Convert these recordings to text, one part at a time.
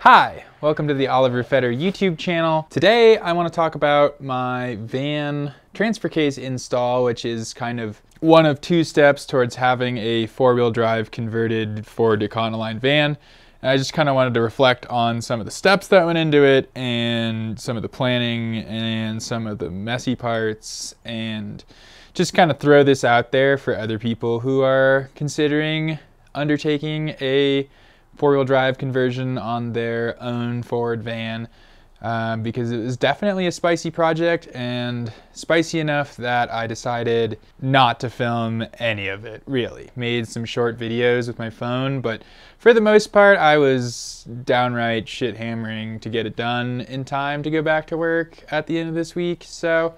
Hi, welcome to the Oliver Fetter YouTube channel. Today I want to talk about my van transfer case install, which is kind of one of two steps towards having a four-wheel drive converted Ford Econoline van. And I just kind of wanted to reflect on some of the steps that went into it and some of the planning and some of the messy parts and just kind of throw this out there for other people who are considering undertaking a four-wheel drive conversion on their own Ford van um, because it was definitely a spicy project and spicy enough that I decided not to film any of it, really. Made some short videos with my phone, but for the most part, I was downright shit hammering to get it done in time to go back to work at the end of this week, so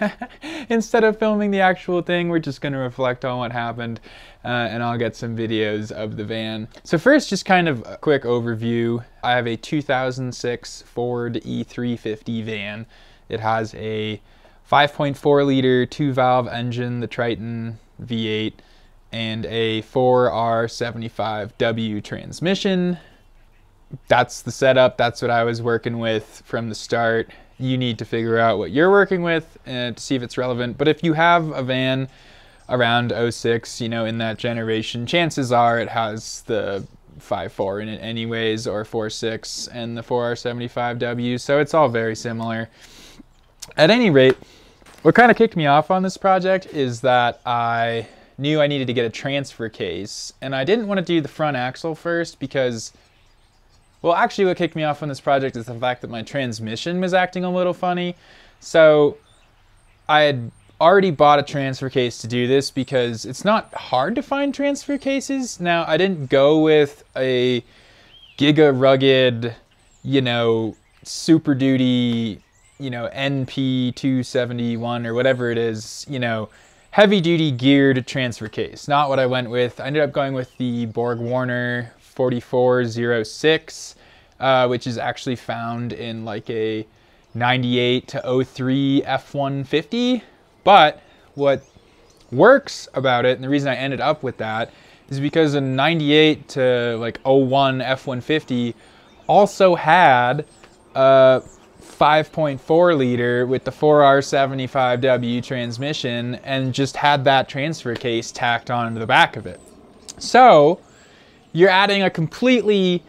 instead of filming the actual thing, we're just gonna reflect on what happened uh, and I'll get some videos of the van. So first, just kind of a quick overview. I have a 2006 Ford E350 van. It has a 5.4 liter two valve engine, the Triton V8, and a 4R75W transmission. That's the setup. That's what I was working with from the start you need to figure out what you're working with and to see if it's relevant. But if you have a van around 06, you know, in that generation, chances are it has the 5.4 in it anyways, or 4.6 and the 4R75W, so it's all very similar. At any rate, what kind of kicked me off on this project is that I knew I needed to get a transfer case, and I didn't want to do the front axle first because well, actually what kicked me off on this project is the fact that my transmission was acting a little funny. So I had already bought a transfer case to do this because it's not hard to find transfer cases. Now, I didn't go with a giga rugged, you know, super duty, you know, NP271 or whatever it is, you know, heavy duty geared transfer case. Not what I went with. I ended up going with the Borg Warner 4406, uh, which is actually found in like a 98 to 03 F-150. But what works about it, and the reason I ended up with that, is because a 98 to like 01 F-150 also had a 5.4 liter with the 4R75W transmission and just had that transfer case tacked onto the back of it. So you're adding a completely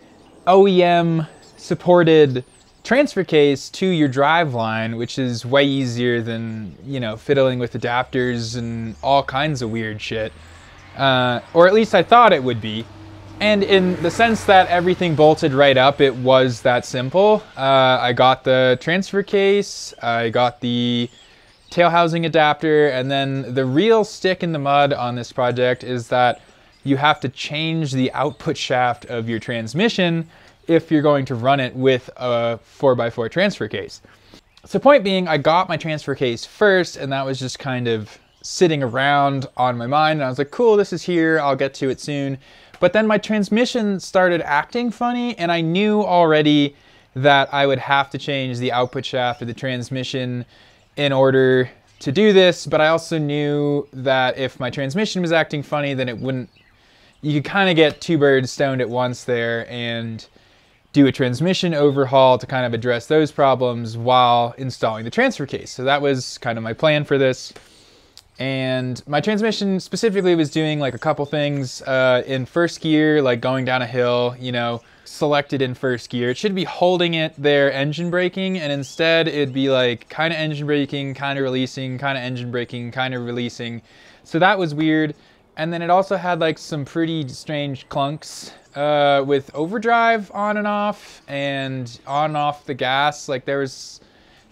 OEM supported transfer case to your driveline, which is way easier than, you know, fiddling with adapters and all kinds of weird shit. Uh, or at least I thought it would be. And in the sense that everything bolted right up, it was that simple. Uh, I got the transfer case, I got the tail housing adapter, and then the real stick in the mud on this project is that you have to change the output shaft of your transmission if you're going to run it with a 4x4 transfer case. So point being, I got my transfer case first, and that was just kind of sitting around on my mind. And I was like, cool, this is here. I'll get to it soon. But then my transmission started acting funny, and I knew already that I would have to change the output shaft of the transmission in order to do this. But I also knew that if my transmission was acting funny, then it wouldn't you could kind of get two birds stoned at once there and do a transmission overhaul to kind of address those problems while installing the transfer case. So that was kind of my plan for this. And my transmission specifically was doing like a couple things uh, in first gear, like going down a hill, you know, selected in first gear. It should be holding it there engine braking and instead it'd be like kind of engine braking, kind of releasing, kind of engine braking, kind of releasing. So that was weird. And then it also had like some pretty strange clunks uh, with overdrive on and off and on and off the gas. Like there was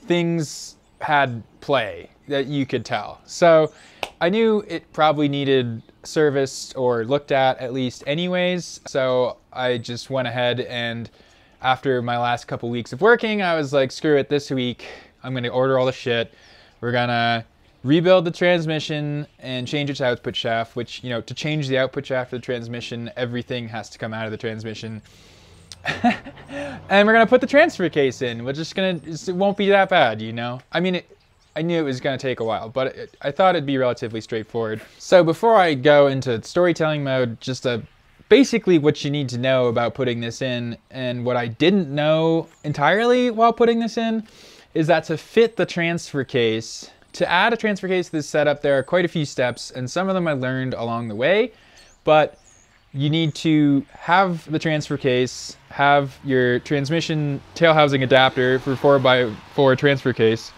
things had play that you could tell. So I knew it probably needed serviced or looked at at least anyways. So I just went ahead and after my last couple weeks of working, I was like, screw it, this week I'm gonna order all the shit. We're gonna rebuild the transmission and change its output shaft, which, you know, to change the output shaft of the transmission, everything has to come out of the transmission. and we're gonna put the transfer case in. We're just gonna, it won't be that bad, you know? I mean, it, I knew it was gonna take a while, but it, I thought it'd be relatively straightforward. So before I go into storytelling mode, just a basically what you need to know about putting this in. And what I didn't know entirely while putting this in is that to fit the transfer case, to add a transfer case to this setup, there are quite a few steps, and some of them I learned along the way, but you need to have the transfer case, have your transmission tail housing adapter for 4x4 transfer case.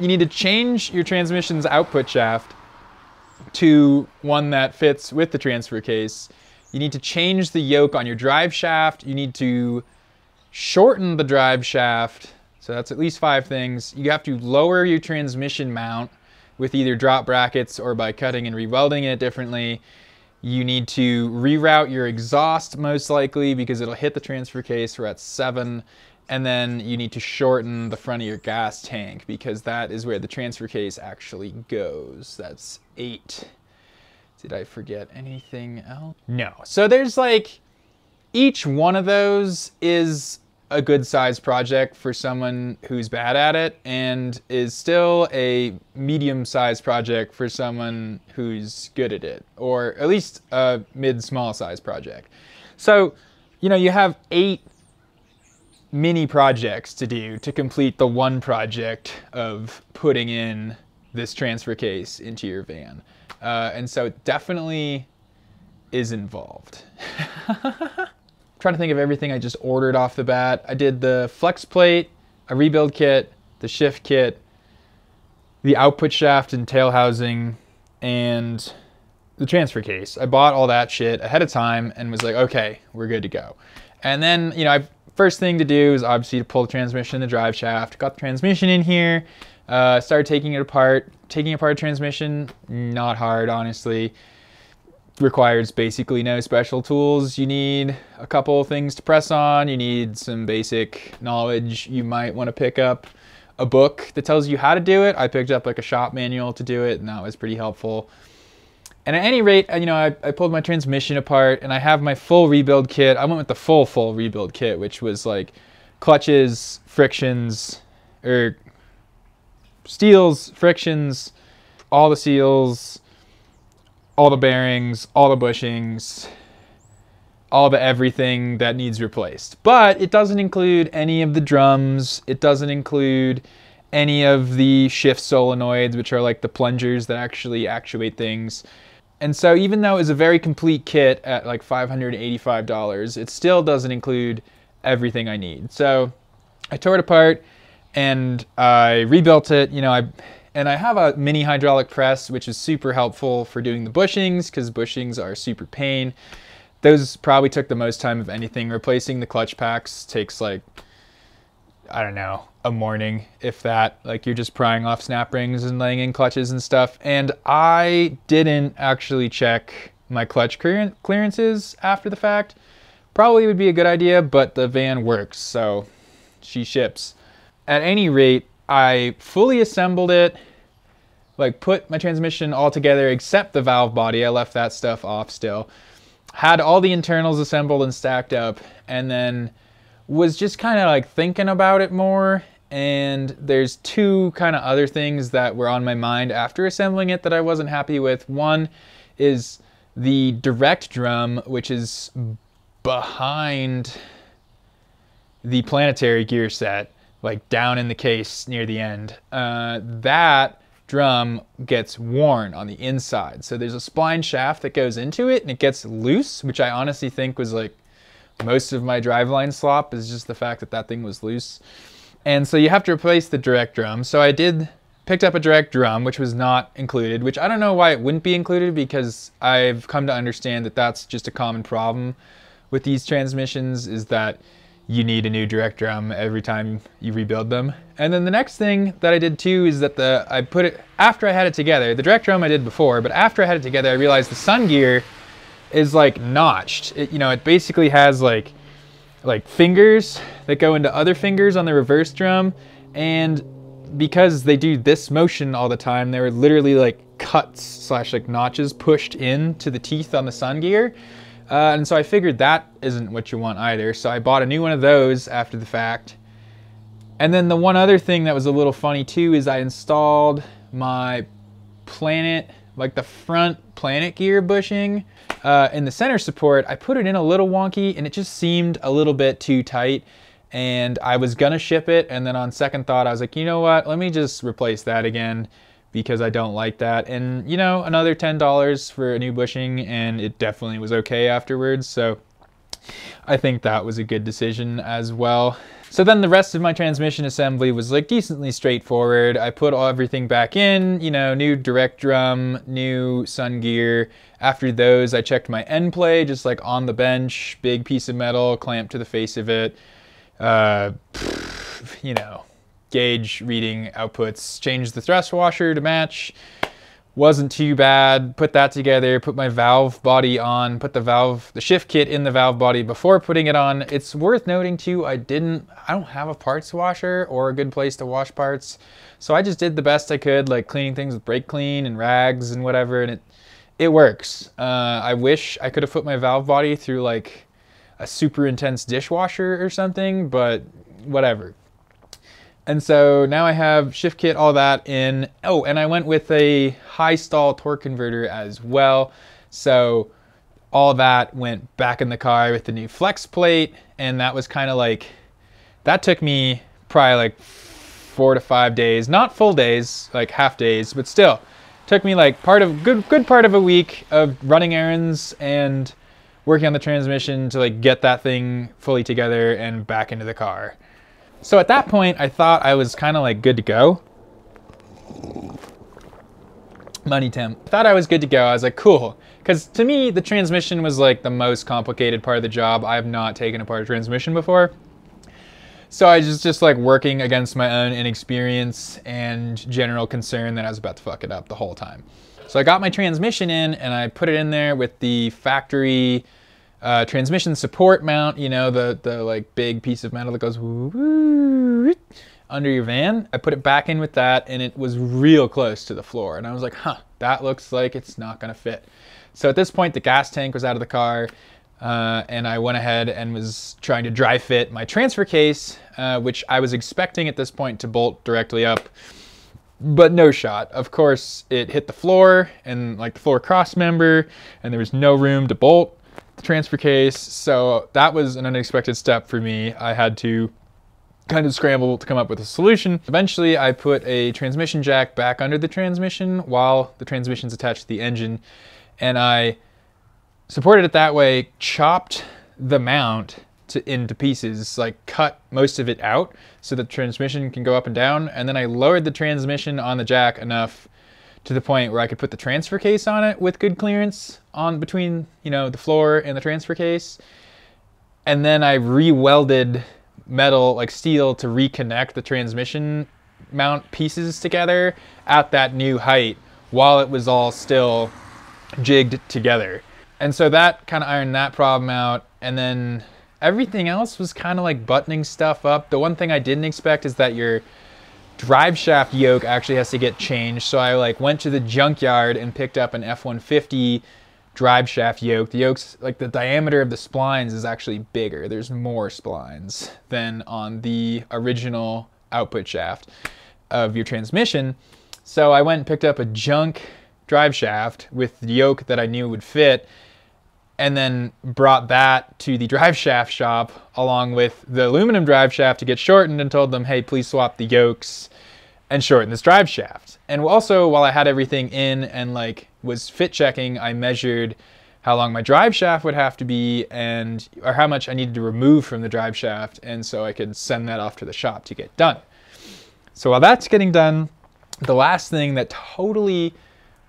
You need to change your transmission's output shaft to one that fits with the transfer case. You need to change the yoke on your drive shaft. You need to shorten the drive shaft. So that's at least five things. You have to lower your transmission mount with either drop brackets or by cutting and rewelding it differently. You need to reroute your exhaust most likely because it'll hit the transfer case. We're at seven. And then you need to shorten the front of your gas tank because that is where the transfer case actually goes. That's eight. Did I forget anything else? No. So there's like, each one of those is a good size project for someone who's bad at it and is still a medium sized project for someone who's good at it or at least a mid small size project. So, you know, you have eight mini projects to do to complete the one project of putting in this transfer case into your van. Uh, and so it definitely is involved. trying to think of everything I just ordered off the bat. I did the flex plate, a rebuild kit, the shift kit, the output shaft and tail housing, and the transfer case. I bought all that shit ahead of time and was like, okay, we're good to go. And then, you know, I, first thing to do is obviously to pull the transmission, the drive shaft. Got the transmission in here, uh, started taking it apart. Taking apart transmission, not hard, honestly requires basically no special tools. You need a couple things to press on. You need some basic knowledge. You might want to pick up a book that tells you how to do it. I picked up like a shop manual to do it, and that was pretty helpful. And at any rate, you know, I, I pulled my transmission apart, and I have my full rebuild kit. I went with the full, full rebuild kit, which was like clutches, frictions, or steels, frictions, all the seals, all the bearings, all the bushings, all the everything that needs replaced. But it doesn't include any of the drums. It doesn't include any of the shift solenoids, which are like the plungers that actually actuate things. And so even though it's a very complete kit at like $585, it still doesn't include everything I need. So I tore it apart and I rebuilt it. You know, I and I have a mini hydraulic press, which is super helpful for doing the bushings because bushings are super pain. Those probably took the most time of anything. Replacing the clutch packs takes like, I don't know, a morning, if that. Like you're just prying off snap rings and laying in clutches and stuff. And I didn't actually check my clutch clearances after the fact. Probably would be a good idea, but the van works, so she ships. At any rate, I fully assembled it, like put my transmission all together except the valve body. I left that stuff off still. Had all the internals assembled and stacked up, and then was just kind of like thinking about it more. And there's two kind of other things that were on my mind after assembling it that I wasn't happy with. One is the direct drum, which is behind the planetary gear set like down in the case near the end, uh, that drum gets worn on the inside. So there's a spline shaft that goes into it and it gets loose, which I honestly think was like most of my driveline slop is just the fact that that thing was loose. And so you have to replace the direct drum. So I did picked up a direct drum, which was not included, which I don't know why it wouldn't be included because I've come to understand that that's just a common problem with these transmissions is that you need a new direct drum every time you rebuild them. And then the next thing that I did too is that the I put it after I had it together. The direct drum I did before, but after I had it together, I realized the sun gear is like notched. It, you know, it basically has like like fingers that go into other fingers on the reverse drum, and because they do this motion all the time, they were literally like cuts slash like notches pushed into the teeth on the sun gear. Uh, and so I figured that isn't what you want either. So I bought a new one of those after the fact. And then the one other thing that was a little funny too is I installed my Planet like the front planet gear bushing uh, in the center support, I put it in a little wonky and it just seemed a little bit too tight. And I was gonna ship it, and then on second thought, I was like, you know what? Let me just replace that again because I don't like that. And you know, another $10 for a new bushing, and it definitely was okay afterwards. So I think that was a good decision as well. So then the rest of my transmission assembly was like decently straightforward. I put all everything back in, you know, new direct drum, new sun gear. After those, I checked my end play, just like on the bench, big piece of metal clamped to the face of it. Uh, you know, gauge reading outputs, changed the thrust washer to match wasn't too bad. Put that together, put my valve body on, put the valve, the shift kit in the valve body before putting it on. It's worth noting too, I didn't, I don't have a parts washer or a good place to wash parts. So I just did the best I could, like cleaning things with brake clean and rags and whatever, and it, it works. Uh, I wish I could have put my valve body through like a super intense dishwasher or something, but whatever. And so now I have shift kit, all that in. Oh, and I went with a high stall torque converter as well. So all that went back in the car with the new flex plate. And that was kind of like, that took me probably like four to five days, not full days, like half days, but still took me like part of good, good part of a week of running errands and working on the transmission to like get that thing fully together and back into the car. So at that point, I thought I was kind of like good to go. Money Tim. I thought I was good to go. I was like, cool. Because to me, the transmission was like the most complicated part of the job. I have not taken apart a transmission before. So I was just like working against my own inexperience and general concern that I was about to fuck it up the whole time. So I got my transmission in and I put it in there with the factory uh, transmission support mount, you know, the, the like big piece of metal that goes under your van. I put it back in with that and it was real close to the floor. And I was like, huh, that looks like it's not gonna fit. So at this point, the gas tank was out of the car. Uh, and I went ahead and was trying to dry fit my transfer case, uh, which I was expecting at this point to bolt directly up, but no shot. Of course, it hit the floor and like the floor cross member, and there was no room to bolt the transfer case. So that was an unexpected step for me. I had to kind of scramble to come up with a solution. Eventually, I put a transmission jack back under the transmission while the transmission's attached to the engine, and I supported it that way, chopped the mount to, into pieces, like cut most of it out so the transmission can go up and down, and then I lowered the transmission on the jack enough to the point where I could put the transfer case on it with good clearance on between, you know, the floor and the transfer case. And then I re-welded metal, like steel, to reconnect the transmission mount pieces together at that new height while it was all still jigged together. And so that kind of ironed that problem out. And then everything else was kind of like buttoning stuff up. The one thing I didn't expect is that your drive shaft yoke actually has to get changed. So I like went to the junkyard and picked up an F-150 drive shaft yoke. The yokes, like the diameter of the splines is actually bigger. There's more splines than on the original output shaft of your transmission. So I went and picked up a junk drive shaft with the yoke that I knew would fit and then brought that to the drive shaft shop along with the aluminum drive shaft to get shortened and told them, hey, please swap the yokes and shorten this drive shaft. And also, while I had everything in and like was fit checking, I measured how long my drive shaft would have to be and or how much I needed to remove from the drive shaft and so I could send that off to the shop to get done. So while that's getting done, the last thing that totally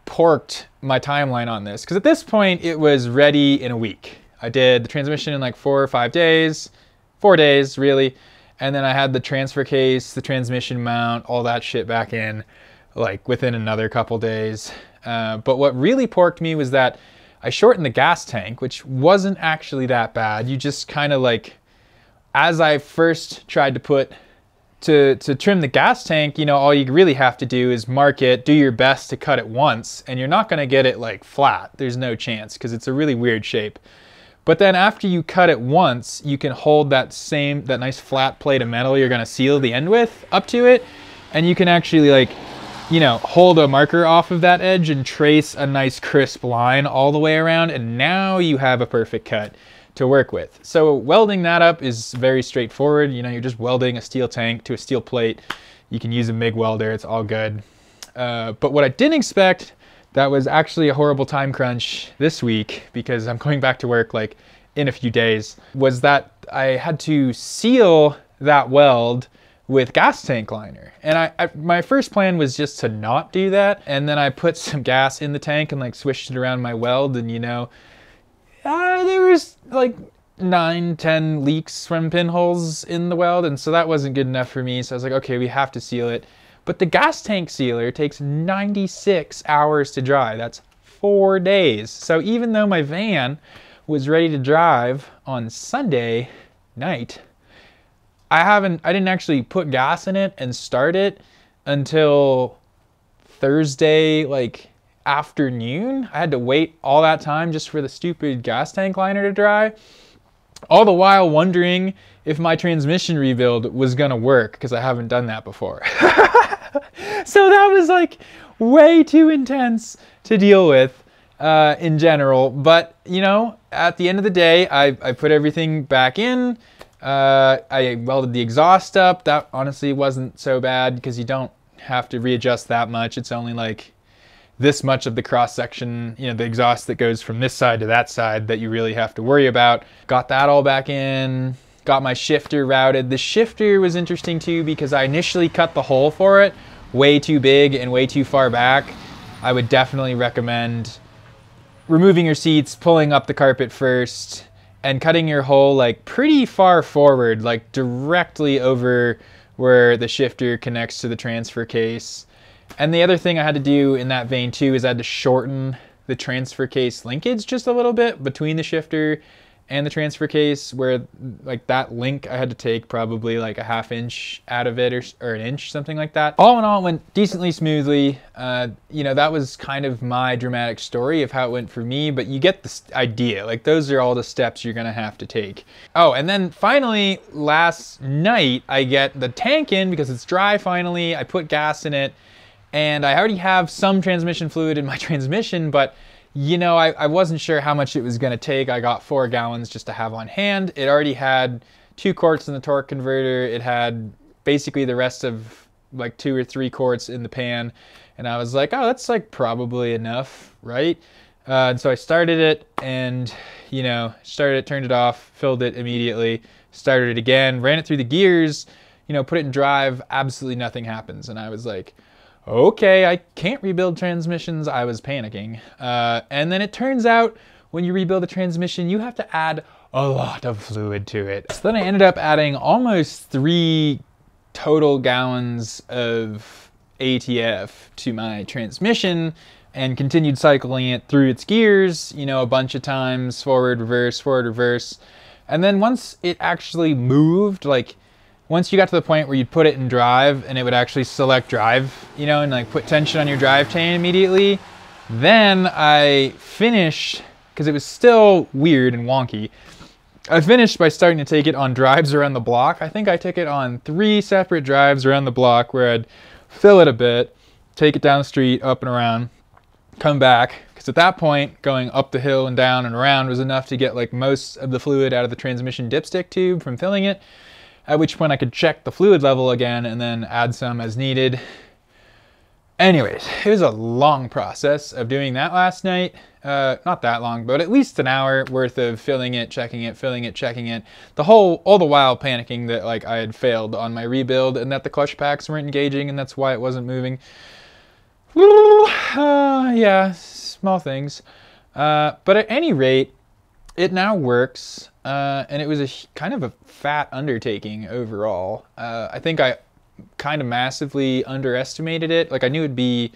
porked my timeline on this because at this point it was ready in a week. I did the transmission in like four or five days, four days really, and then I had the transfer case, the transmission mount, all that shit back in like within another couple days. Uh, but what really porked me was that I shortened the gas tank, which wasn't actually that bad. You just kind of like, as I first tried to put to, to trim the gas tank, you know, all you really have to do is mark it, do your best to cut it once, and you're not gonna get it like flat. There's no chance because it's a really weird shape. But then after you cut it once, you can hold that same, that nice flat plate of metal you're gonna seal the end with up to it, and you can actually like you know, hold a marker off of that edge and trace a nice crisp line all the way around. And now you have a perfect cut to work with. So welding that up is very straightforward. You know, you're just welding a steel tank to a steel plate. You can use a MIG welder, it's all good. Uh, but what I didn't expect that was actually a horrible time crunch this week because I'm going back to work like in a few days was that I had to seal that weld with gas tank liner. And I, I, my first plan was just to not do that. And then I put some gas in the tank and like swished it around my weld and you know, uh, there was like nine, ten leaks from pinholes in the weld. And so that wasn't good enough for me. So I was like, okay, we have to seal it. But the gas tank sealer takes 96 hours to dry. That's four days. So even though my van was ready to drive on Sunday night, I haven't, I didn't actually put gas in it and start it until Thursday, like afternoon. I had to wait all that time just for the stupid gas tank liner to dry. All the while wondering if my transmission rebuild was gonna work because I haven't done that before. so that was like way too intense to deal with uh, in general. But you know, at the end of the day, I, I put everything back in. Uh, I welded the exhaust up. That honestly wasn't so bad because you don't have to readjust that much. It's only like this much of the cross section, you know, the exhaust that goes from this side to that side that you really have to worry about. Got that all back in got my shifter routed. The shifter was interesting too because I initially cut the hole for it way too big and way too far back. I would definitely recommend removing your seats, pulling up the carpet first, and cutting your hole like pretty far forward, like directly over where the shifter connects to the transfer case. And the other thing I had to do in that vein too is I had to shorten the transfer case linkage just a little bit between the shifter and the transfer case where like that link I had to take probably like a half inch out of it or, or an inch, something like that. All in all, went decently smoothly. Uh, you know, that was kind of my dramatic story of how it went for me, but you get the idea. Like those are all the steps you're gonna have to take. Oh, and then finally last night I get the tank in because it's dry finally. I put gas in it and I already have some transmission fluid in my transmission, but you know, I, I wasn't sure how much it was going to take. I got four gallons just to have on hand. It already had two quarts in the torque converter. It had basically the rest of like two or three quarts in the pan. And I was like, oh, that's like probably enough, right? Uh, and so I started it and, you know, started it, turned it off, filled it immediately, started it again, ran it through the gears, you know, put it in drive, absolutely nothing happens. And I was like, okay, I can't rebuild transmissions. I was panicking. Uh, and then it turns out when you rebuild a transmission, you have to add a lot of fluid to it. So then I ended up adding almost three total gallons of ATF to my transmission and continued cycling it through its gears, you know, a bunch of times, forward, reverse, forward, reverse. And then once it actually moved, like once you got to the point where you'd put it in drive and it would actually select drive, you know, and like put tension on your drive chain immediately, then I finished, because it was still weird and wonky, I finished by starting to take it on drives around the block. I think I took it on three separate drives around the block where I'd fill it a bit, take it down the street, up and around, come back. Because at that point, going up the hill and down and around was enough to get like most of the fluid out of the transmission dipstick tube from filling it at which point I could check the fluid level again and then add some as needed. Anyways, it was a long process of doing that last night. Uh, not that long, but at least an hour worth of filling it, checking it, filling it, checking it. The whole, all the while panicking that like I had failed on my rebuild and that the clutch packs weren't engaging and that's why it wasn't moving. Uh, yeah, small things. Uh, but at any rate, it now works, uh, and it was a kind of a fat undertaking overall. Uh, I think I kind of massively underestimated it. Like I knew it'd be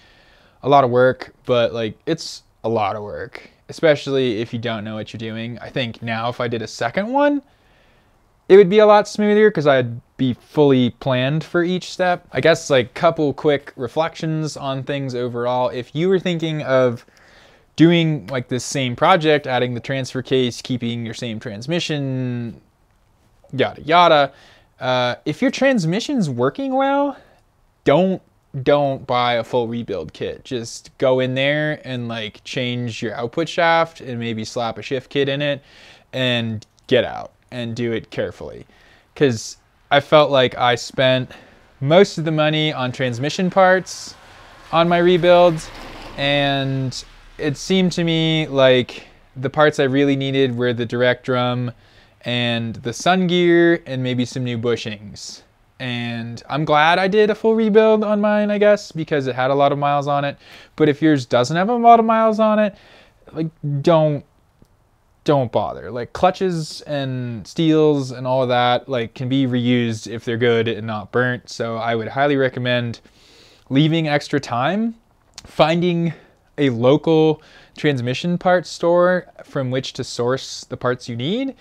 a lot of work, but like it's a lot of work, especially if you don't know what you're doing. I think now if I did a second one, it would be a lot smoother because I'd be fully planned for each step. I guess like couple quick reflections on things overall. If you were thinking of doing like this same project, adding the transfer case, keeping your same transmission, yada yada. Uh, if your transmission's working well, don't don't buy a full rebuild kit. Just go in there and like change your output shaft and maybe slap a shift kit in it and get out and do it carefully. Because I felt like I spent most of the money on transmission parts on my rebuilds and it seemed to me like the parts I really needed were the direct drum and the sun gear and maybe some new bushings and I'm glad I did a full rebuild on mine, I guess, because it had a lot of miles on it. But if yours doesn't have a lot of miles on it, like don't don't bother. Like clutches and steels and all of that like can be reused if they're good and not burnt. So I would highly recommend leaving extra time finding a local transmission parts store from which to source the parts you need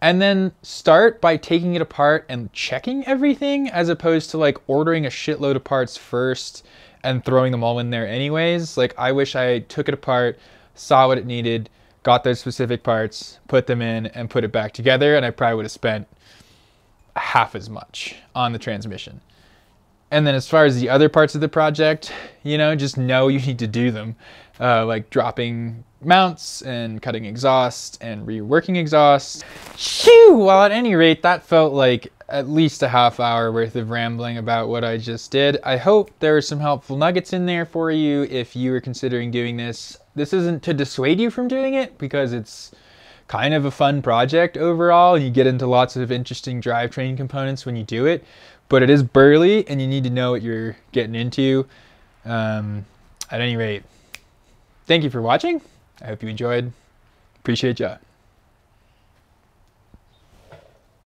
and then start by taking it apart and checking everything as opposed to like ordering a shitload of parts first and throwing them all in there anyways. Like I wish I took it apart, saw what it needed, got those specific parts, put them in and put it back together and I probably would have spent half as much on the transmission. And then as far as the other parts of the project, you know, just know you need to do them. Uh, like dropping mounts and cutting exhaust and reworking exhaust. Phew! Well, at any rate, that felt like at least a half hour worth of rambling about what I just did. I hope there are some helpful nuggets in there for you if you are considering doing this. This isn't to dissuade you from doing it because it's kind of a fun project overall. You get into lots of interesting drivetrain components when you do it, but it is burly and you need to know what you're getting into. Um, at any rate, thank you for watching. I hope you enjoyed. Appreciate ya.